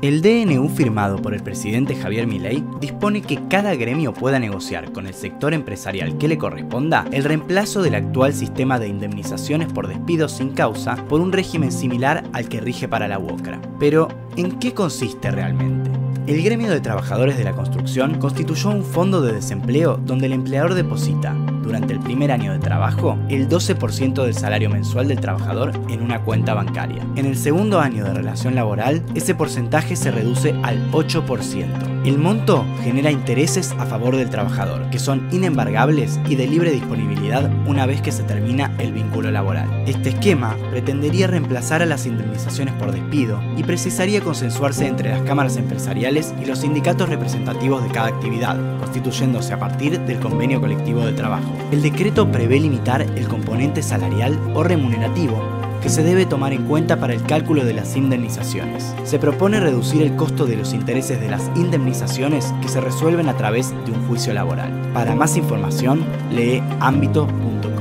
El DNU firmado por el presidente Javier Milei dispone que cada gremio pueda negociar con el sector empresarial que le corresponda el reemplazo del actual sistema de indemnizaciones por despidos sin causa por un régimen similar al que rige para la UOCRA. Pero, ¿en qué consiste realmente? El gremio de trabajadores de la construcción constituyó un fondo de desempleo donde el empleador deposita, durante el primer año de trabajo el 12% del salario mensual del trabajador en una cuenta bancaria. En el segundo año de relación laboral, ese porcentaje se reduce al 8%. El monto genera intereses a favor del trabajador, que son inembargables y de libre disponibilidad una vez que se termina el vínculo laboral. Este esquema pretendería reemplazar a las indemnizaciones por despido y precisaría consensuarse entre las cámaras empresariales y los sindicatos representativos de cada actividad, constituyéndose a partir del convenio colectivo de trabajo. El decreto prevé limitar el componente salarial o remunerativo que se debe tomar en cuenta para el cálculo de las indemnizaciones. Se propone reducir el costo de los intereses de las indemnizaciones que se resuelven a través de un juicio laboral. Para más información, lee ámbito.com.